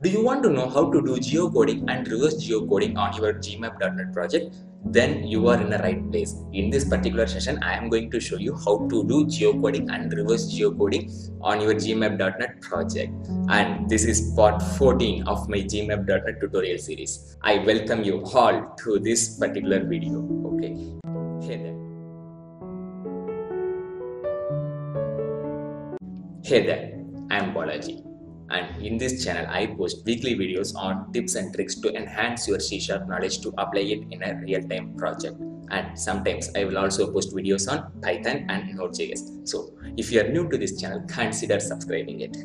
Do you want to know how to do geocoding and reverse geocoding on your gmap.net project? Then you are in the right place. In this particular session, I am going to show you how to do geocoding and reverse geocoding on your gmap.net project. And this is part 14 of my gmap.net tutorial series. I welcome you all to this particular video. Okay. Hey there. Hey there, I am Balaji and in this channel I post weekly videos on tips and tricks to enhance your C Sharp knowledge to apply it in a real-time project and sometimes I will also post videos on Python and Node.js. So if you are new to this channel, consider subscribing it.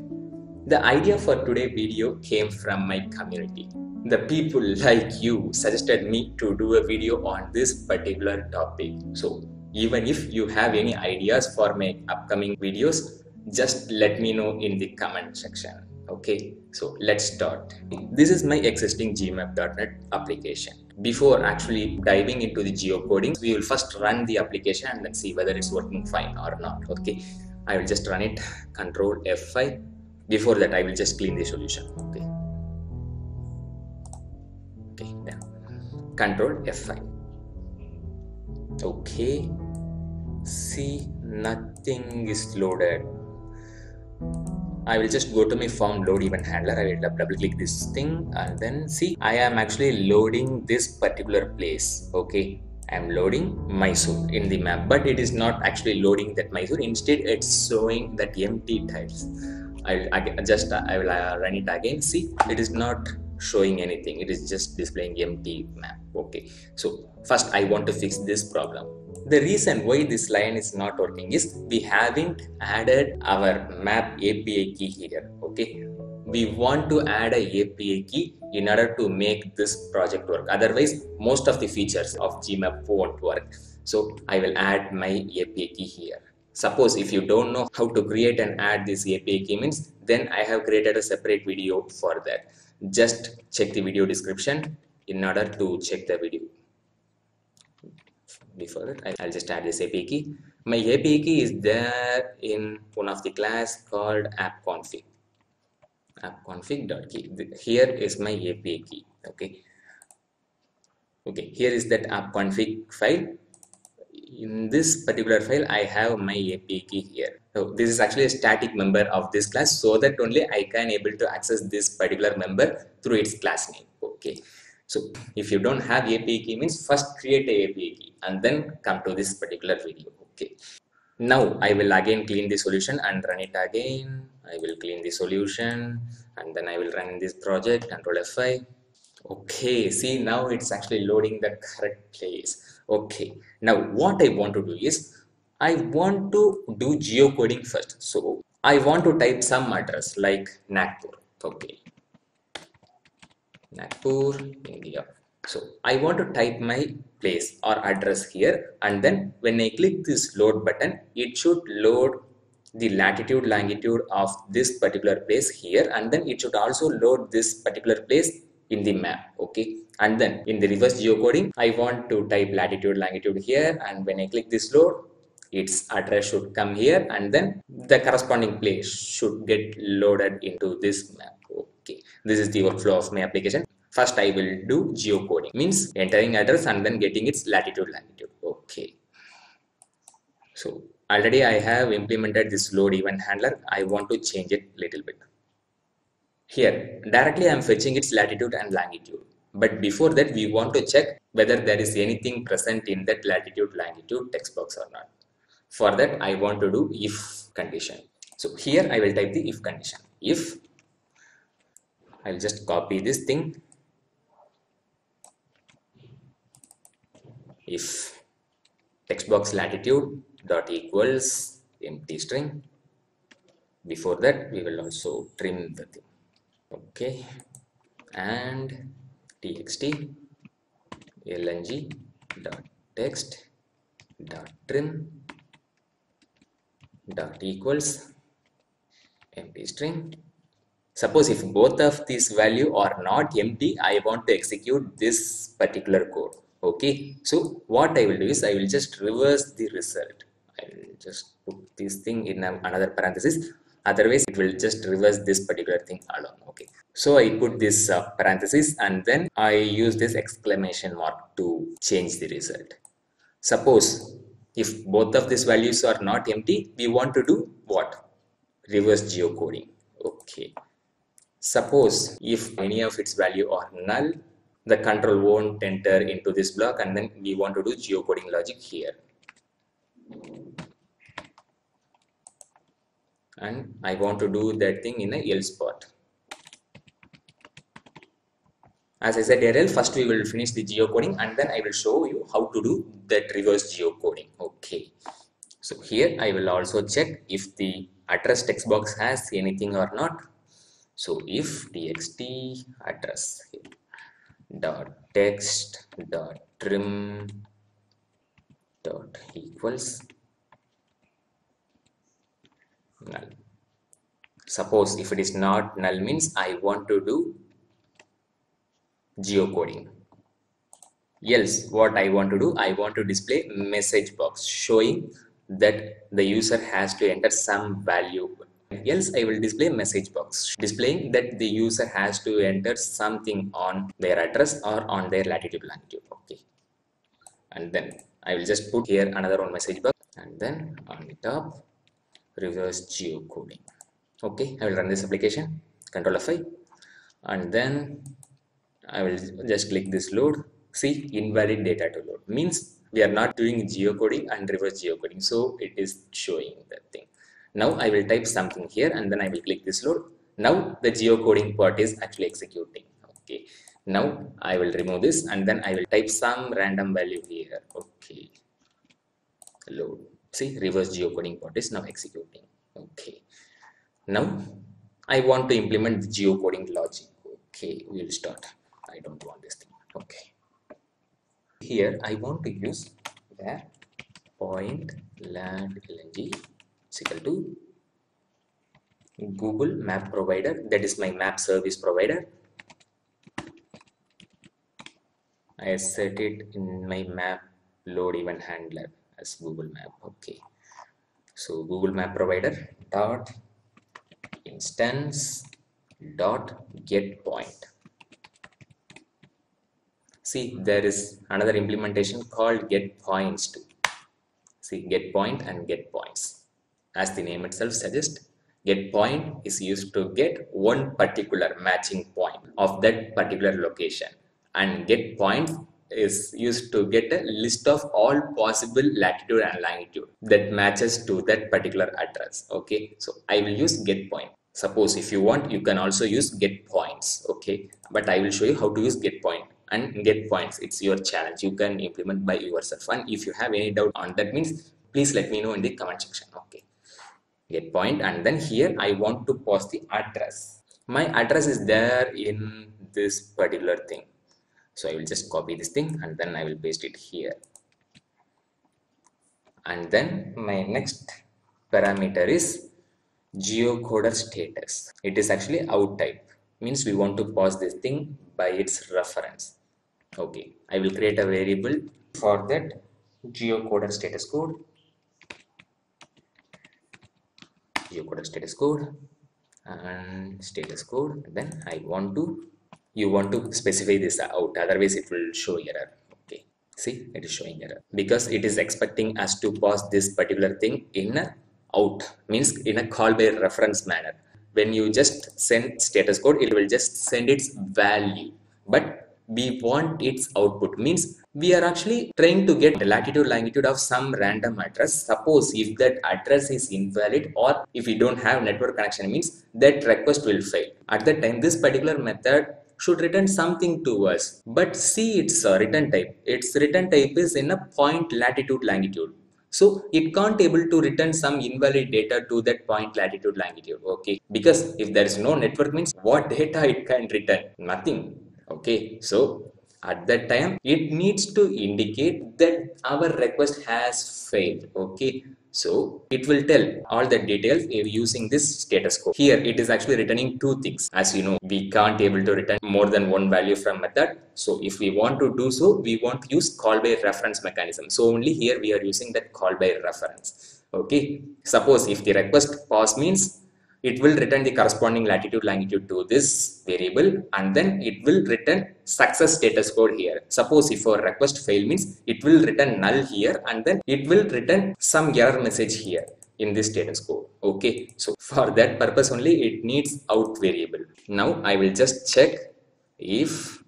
The idea for today video came from my community. The people like you suggested me to do a video on this particular topic. So even if you have any ideas for my upcoming videos, just let me know in the comment section okay so let's start. This is my existing gmap.net application. Before actually diving into the geocoding we will first run the application and then see whether it's working fine or not okay? I will just run it control f5 before that i will just clean the solution okay? Okay then. Control f5 okay. See nothing is loaded I will just go to my form load event handler. I will double click this thing and then see I am actually loading this particular place. Okay. I am loading Mysore in the map, but it is not actually loading that Mysore. Instead, it's showing that empty tiles. I will just I will uh, run it again. See, it is not showing anything. It is just displaying empty map. Okay. So first, I want to fix this problem the reason why this line is not working is we haven't added our map API key here. Okay, we want to add a API key in order to make this project work. Otherwise, most of the features of Gmap won't work. So I will add my API key here. Suppose if you don't know how to create and add this API key means, then I have created a separate video for that. Just check the video description in order to check the video before that. I'll just add this API key my API key is there in one of the class called app config app config.key here is my API key okay? Okay here is that app config file. In this particular file I have my API key here. So this is actually a static member of this class so that only I can able to access this particular member through its class name okay so if you don't have API key means first create a API key and then come to this particular video. Okay. Now I will again clean the solution and run it again. I will clean the solution and then I will run this project control F5. Okay, see now it's actually loading the correct place. Okay, now what I want to do is I want to do geocoding first. So I want to type some address like Nagpur. Okay, Nagpur, India. So I want to type my place or address here and then when I click this load button, it should load the latitude longitude of this particular place here and then it should also load this particular place in the map okay and then in the reverse geocoding I want to type latitude longitude here and when I click this load its address should come here and then the corresponding place should get loaded into this map this is the workflow of my application. First i will do geocoding means entering address and then getting its latitude longitude. Okay. So already i have implemented this load event handler. I want to change it little bit. Here directly i am fetching its latitude and longitude. But before that we want to check whether there is anything present in that latitude longitude text box or not. For that i want to do if condition. So here i will type the if condition. If I'll just copy this thing. If text box latitude dot equals empty string before that we will also trim the thing. Okay. And txt lng dot text dot trim dot equals empty string suppose if both of these value are not empty i want to execute this particular code okay? So what i will do is i will just reverse the result. I will just put this thing in another parenthesis. Otherwise it will just reverse this particular thing alone okay? So i put this uh, parenthesis and then i use this exclamation mark to change the result. Suppose if both of these values are not empty we want to do what? Reverse geocoding okay suppose if any of its value are null the control won't enter into this block and then we want to do geocoding logic here. And I want to do that thing in a else part as I said earlier first we will finish the geocoding and then I will show you how to do that reverse geocoding. Okay. So here I will also check if the address text box has anything or not so if txt address dot text dot trim dot equals null. Suppose if it is not null means I want to do geocoding. Else what I want to do? I want to display message box showing that the user has to enter some value else I will display message box displaying that the user has to enter something on their address or on their latitude longitude okay? And then I will just put here another one message box and then on top reverse geocoding okay? I will run this application control F5 and then I will just click this load see invalid data to load. Means we are not doing geocoding and reverse geocoding so it is showing that thing now I will type something here and then I will click this load now the geocoding part is actually executing. Okay. Now I will remove this and then I will type some random value here. Okay. Load. See reverse geocoding part is now executing. Okay. Now I want to implement the geocoding logic. Okay. We will start. I don't want this thing. Okay. Here I want to use where point lat lng is equal to Google map provider. That is my map service provider. I set it in my map load event handler as Google map. Okay. So Google map provider dot instance dot get point. See there is another implementation called get points too. See get point and get points as the name itself suggests get point is used to get one particular matching point of that particular location. And get point is used to get a list of all possible latitude and longitude that matches to that particular address okay? So i will use get point. Suppose if you want you can also use get points okay? But i will show you how to use get point. And get points it's your challenge. You can implement by yourself. And if you have any doubt on that means please let me know in the comment section okay get point and then here i want to post the address. My address is there in this particular thing. So i will just copy this thing and then i will paste it here. And then my next parameter is geocoder status. It is actually out type means we want to pass this thing by its reference. Okay i will create a variable for that geocoder status code geocoder status code and status code then i want to you want to specify this out. Otherwise it will show error. Okay. See it is showing error. Because it is expecting us to pass this particular thing in a out means in a call by reference manner. When you just send status code it will just send its value. But we want its output. Means we are actually trying to get the latitude longitude of some random address. Suppose if that address is invalid or if we don't have network connection means that request will fail. At that time this particular method should return something to us. But see its return type. Its return type is in a point latitude longitude. So it can't able to return some invalid data to that point latitude longitude. Okay? Because if there is no network means what data it can return? Nothing okay so at that time it needs to indicate that our request has failed. Okay so it will tell all the details using this status code here it is actually returning two things. As you know we can't able to return more than one value from method. So if we want to do so we want to use call by reference mechanism. So only here we are using that call by reference. Okay suppose if the request pass means it will return the corresponding latitude longitude to this variable and then it will return success status code here. Suppose if our request fail means it will return null here and then it will return some error message here in this status code. Okay so for that purpose only it needs out variable. Now i will just check if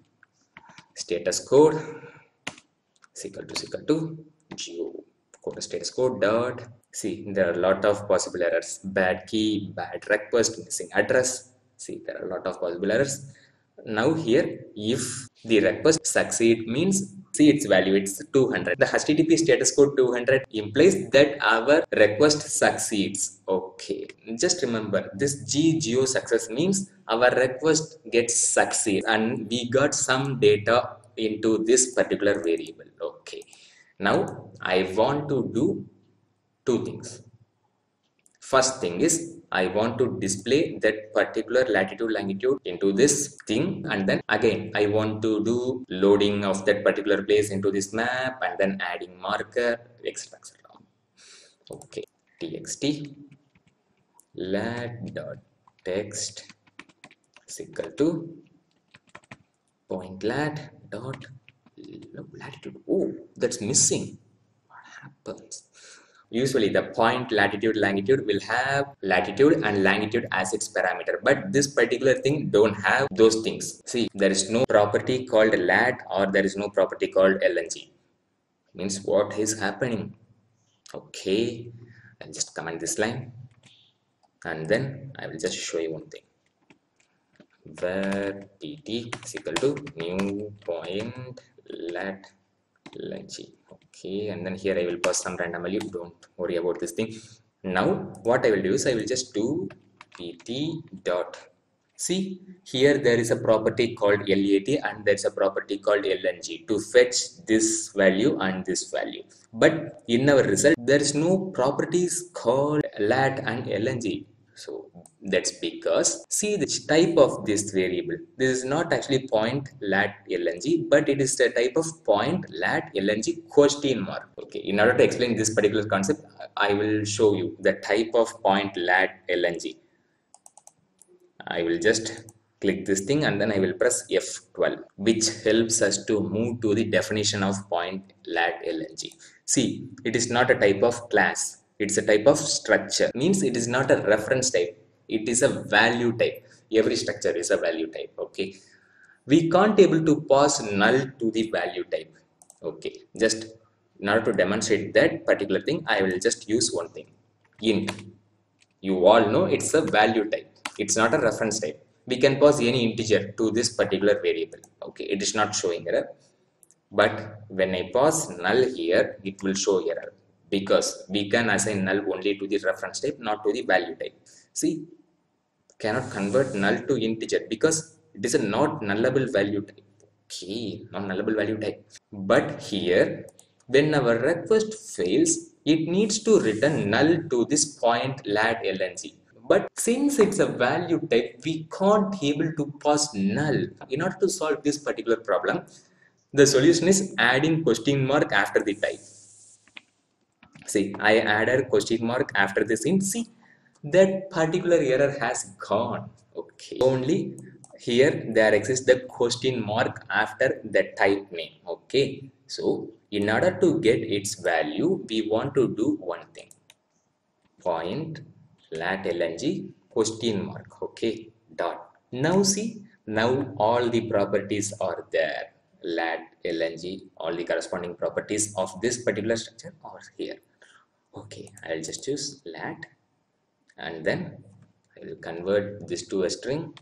status code is equal to is equal to geo code status code dot see there are a lot of possible errors. Bad key bad request missing address. See there are a lot of possible errors. Now here if the request succeed means see its value it's 200 the http status code 200 implies that our request succeeds. Okay. Just remember this g geo success means our request gets succeed and we got some data into this particular variable. Okay. Now i want to do two things. First thing is I want to display that particular latitude longitude into this thing and then again I want to do loading of that particular place into this map and then adding marker etc etc okay txt. Lat dot text is equal to point lat dot latitude. Oh that's missing. What happens usually the point latitude longitude will have latitude and longitude as its parameter. But this particular thing don't have those things. See there is no property called lat or there is no property called lng means what is happening? Okay i'll just comment this line. And then i will just show you one thing. Where pt is equal to new point lat lng okay and then here i will pass some random value don't worry about this thing. Now what i will do is i will just do pt dot see here there is a property called lat and there's a property called lng to fetch this value and this value. But in our result there is no properties called lat and lng so that's because see the type of this variable. This is not actually point lat lng but it is the type of point lat lng question mark. Okay in order to explain this particular concept i will show you the type of point lat lng. I will just click this thing and then i will press f12 which helps us to move to the definition of point lat lng. See it is not a type of class it's a type of structure. Means it is not a reference type. It is a value type. Every structure is a value type okay? We can't able to pass null to the value type okay? Just in order to demonstrate that particular thing i will just use one thing. Int. You all know it's a value type. It's not a reference type. We can pass any integer to this particular variable okay? It is not showing error. But when i pass null here it will show error because we can assign null only to the reference type not to the value type. See cannot convert null to integer because it is a not nullable value type. Okay not nullable value type. But here when our request fails it needs to return null to this point lat lng but since it's a value type we can't able to pass null. In order to solve this particular problem the solution is adding question mark after the type see i added a question mark after the int see that particular error has gone. Okay. Only here there exists the question mark after the type name. Okay. So in order to get its value we want to do one thing. Point lat lng question mark. Okay. Dot. Now see now all the properties are there. Lat lng all the corresponding properties of this particular structure are here okay i'll just choose lat and then I will convert this to a string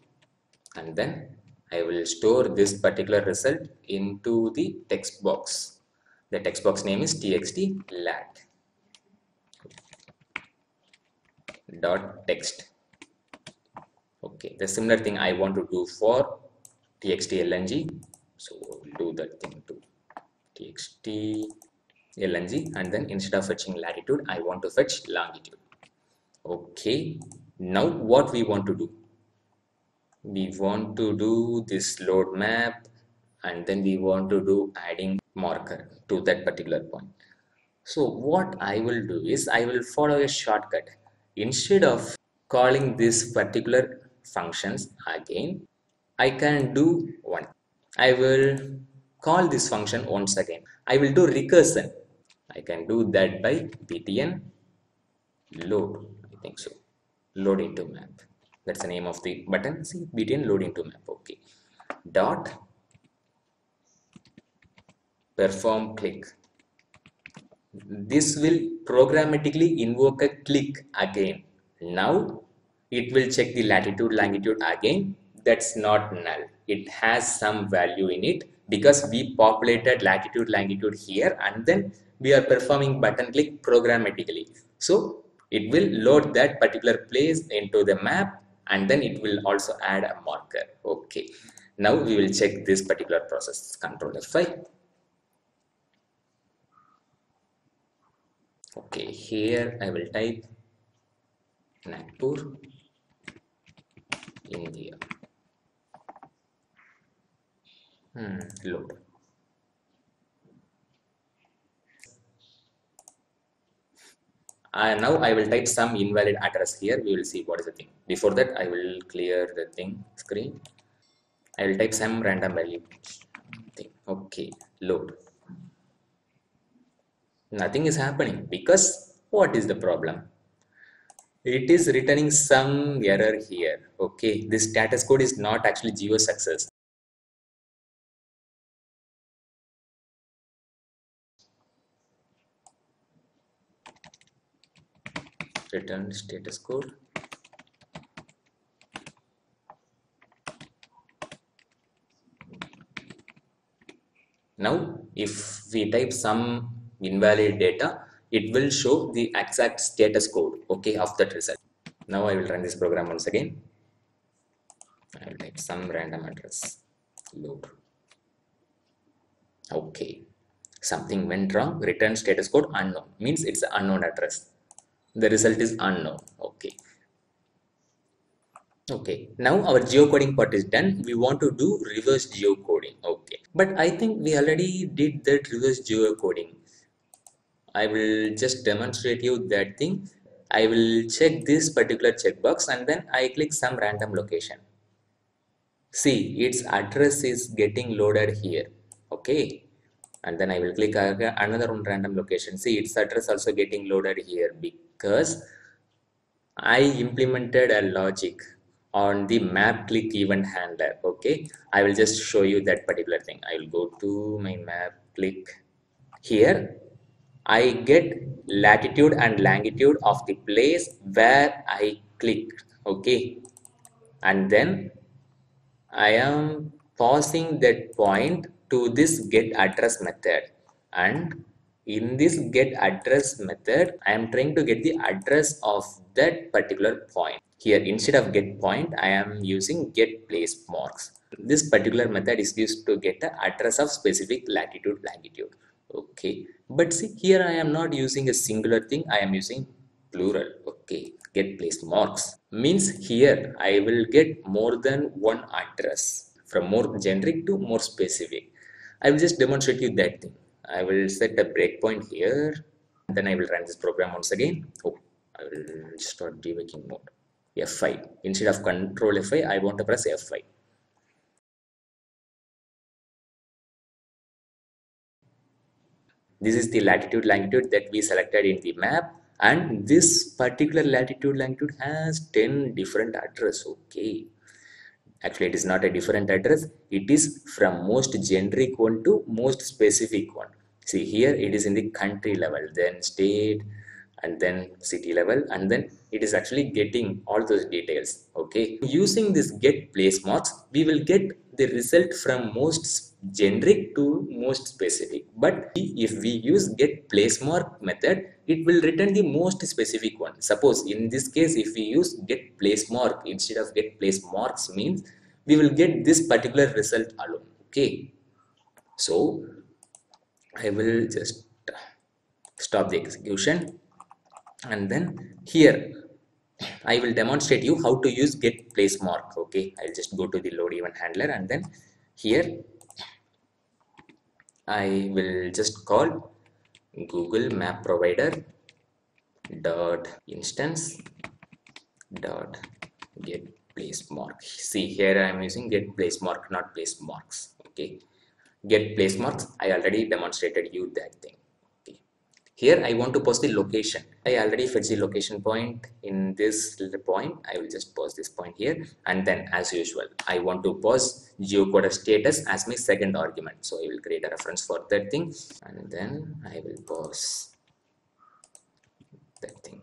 and then I will store this particular result into the text box. The text box name is txt lat dot text. Okay, the similar thing I want to do for txt lng. So we'll do that thing too. txt lng and then instead of fetching latitude, I want to fetch longitude. Okay now what we want to do? We want to do this load map and then we want to do adding marker to that particular point. So what i will do is i will follow a shortcut. Instead of calling this particular functions again I can do one. I will call this function once again. I will do recursion I can do that by btn load I think so. Load into map. That's the name of the button. See btn load into map. Okay. Dot perform click. This will programmatically invoke a click again. Now it will check the latitude longitude again. That's not null. It has some value in it because we populated latitude longitude here and then we are performing button click programmatically. So it will load that particular place into the map and then it will also add a marker. Okay. Now we will check this particular process. Control f5 okay. Here I will type Nagpur India. Hmm, load and now I will type some invalid address here. We will see what is the thing. Before that I will clear the thing screen. I will type some random value thing. Okay load. Nothing is happening because what is the problem? It is returning some error here. Okay this status code is not actually geo success return status code. Now if we type some invalid data it will show the exact status code okay of that result. Now i will run this program once again. I will type some random address load. Okay something went wrong return status code unknown. Means it's an unknown address the result is unknown. Okay. Okay. Now our geocoding part is done. We want to do reverse geocoding. Okay. But i think we already did that reverse geocoding. I will just demonstrate you that thing. I will check this particular checkbox and then i click some random location. See its address is getting loaded here. Okay and then I will click another random location. See its address also getting loaded here because I implemented a logic on the map click event handler okay? I will just show you that particular thing. I will go to my map click here. I get latitude and longitude of the place where I clicked okay? And then I am passing that point to this get address method. And in this get address method I am trying to get the address of that particular point. Here instead of get point I am using get place marks. This particular method is used to get the address of specific latitude longitude. Okay. But see here I am not using a singular thing. I am using plural. Okay. Get place marks. Means here I will get more than one address from more generic to more specific I will just demonstrate you that thing. I will set a breakpoint here. Then I will run this program once again. Oh, I will start debugging mode. F5. Instead of control F5, I want to press F5. This is the latitude longitude that we selected in the map and this particular latitude longitude has 10 different address okay actually it is not a different address. It is from most generic one to most specific one. See here it is in the country level then state and then city level and then it is actually getting all those details okay? Using this get place marks we will get the result from most generic to most specific. But if we use get place mark method it will return the most specific one. Suppose in this case if we use get place mark instead of get place marks means we will get this particular result alone okay? So i will just stop the execution and then here I will demonstrate you how to use get place mark okay? I'll just go to the load event handler and then here I will just call Google map provider dot instance dot get place mark. See here i am using get place mark not place marks okay? Get place marks i already demonstrated you that thing here i want to post the location. I already fetch the location point in this little point. I will just post this point here. And then as usual i want to post geocoder status as my second argument. So i will create a reference for that thing. And then i will post that thing.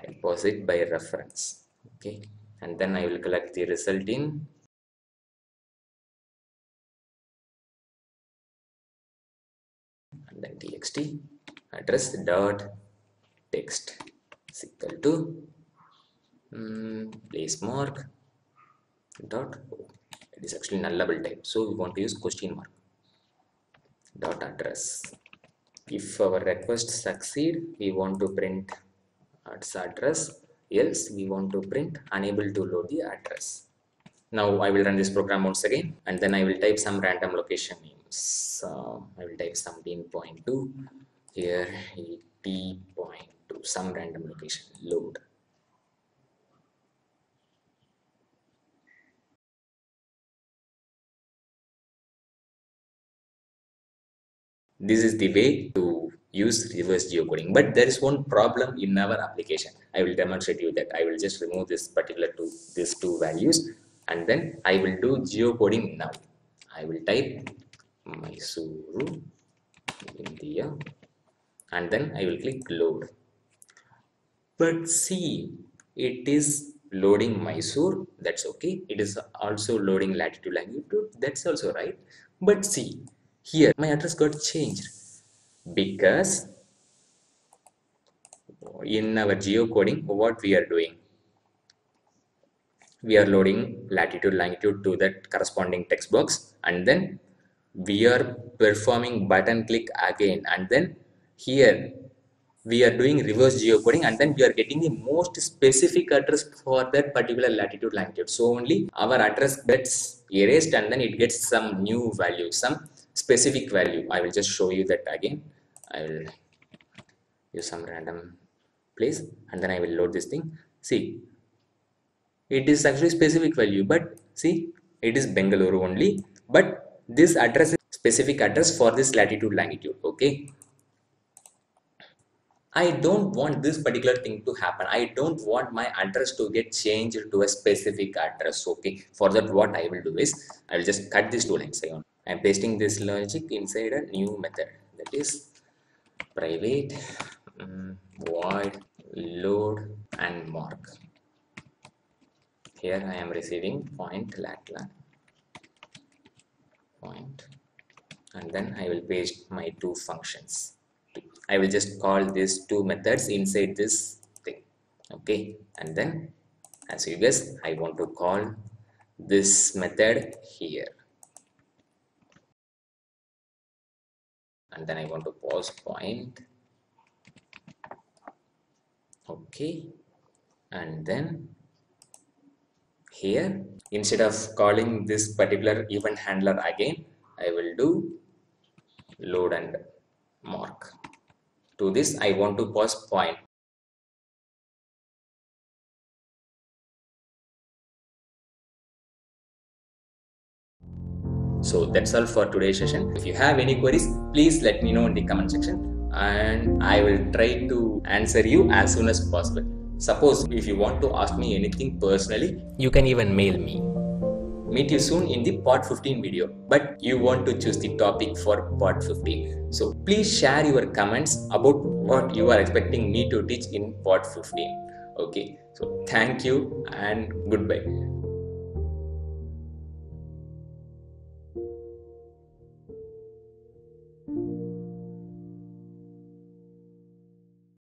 I'll pause it by reference. Okay? And then I will collect the result in txt address dot text is equal to um, place mark dot oh, it is actually nullable type. So we want to use question mark. Dot address. If our request succeed we want to print its address. Else we want to print unable to load the address now i will run this program once again and then i will type some random location names. So i will type some bean point 2 here p point 2 some random location load. This is the way to use reverse geocoding but there is one problem in our application. I will demonstrate you that i will just remove this particular two these two values and then i will do geocoding now. I will type mysuru india and then i will click load. But see it is loading mysore. That's okay. It is also loading latitude longitude. That's also right. But see here my address got changed. Because in our geocoding what we are doing we are loading latitude longitude to that corresponding text box and then we are performing button click again and then here we are doing reverse geocoding and then we are getting the most specific address for that particular latitude longitude. So only our address gets erased and then it gets some new value some specific value. I will just show you that again. I will use some random place and then i will load this thing. See it is actually specific value but see it is bengaluru only but this address is specific address for this latitude longitude okay I don't want this particular thing to happen. I don't want my address to get changed to a specific address. Okay. For that, what I will do is I will just cut these two lines. I'm pasting this logic inside a new method that is private um, void load and mark. Here I am receiving point latlan point. And then I will paste my two functions. I will just call these two methods inside this thing. Okay? And then as you guess I want to call this method here. And then I want to pause point. Okay? And then here. Instead of calling this particular event handler again I will do load and mark. To this I want to pause point. So that's all for today's session. If you have any queries please let me know in the comment section and I will try to answer you as soon as possible suppose if you want to ask me anything personally you can even mail me. meet you soon in the part 15 video. But you want to choose the topic for part 15 so please share your comments about what you are expecting me to teach in part 15 okay. So thank you and goodbye